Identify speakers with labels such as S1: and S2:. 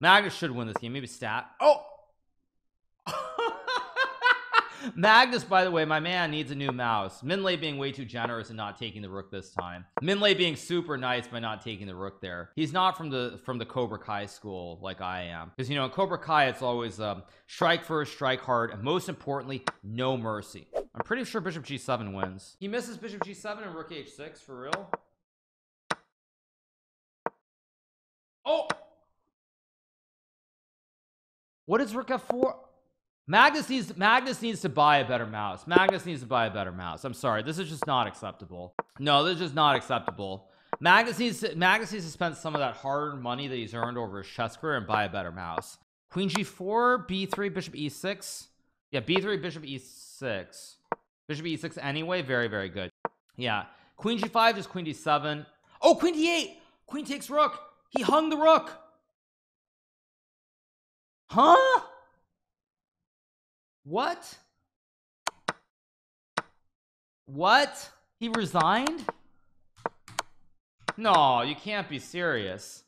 S1: Magnus should win this game. Maybe stat. Oh! Magnus by the way my man needs a new mouse. Minlay being way too generous and not taking the rook this time. Minlay being super nice by not taking the rook there. He's not from the from the Cobra Kai school like I am. Because you know in Cobra Kai it's always um strike first strike hard and most importantly no mercy. I'm pretty sure bishop g7 wins. He misses bishop g7 and rook h6 for real? Oh what is rook f4 Magnus needs Magnus needs to buy a better mouse. Magnus needs to buy a better mouse. I'm sorry. This is just not acceptable. No this is just not acceptable. Magnus needs to Magnus needs to spend some of that hard-earned money that he's earned over his chess career and buy a better mouse. Queen g4 b3 bishop e6 yeah b3 bishop e6 bishop e6 anyway very very good. Yeah queen g5 is queen d7 oh queen d8 queen takes rook. He hung the rook huh? What? What? He resigned? No you can't be serious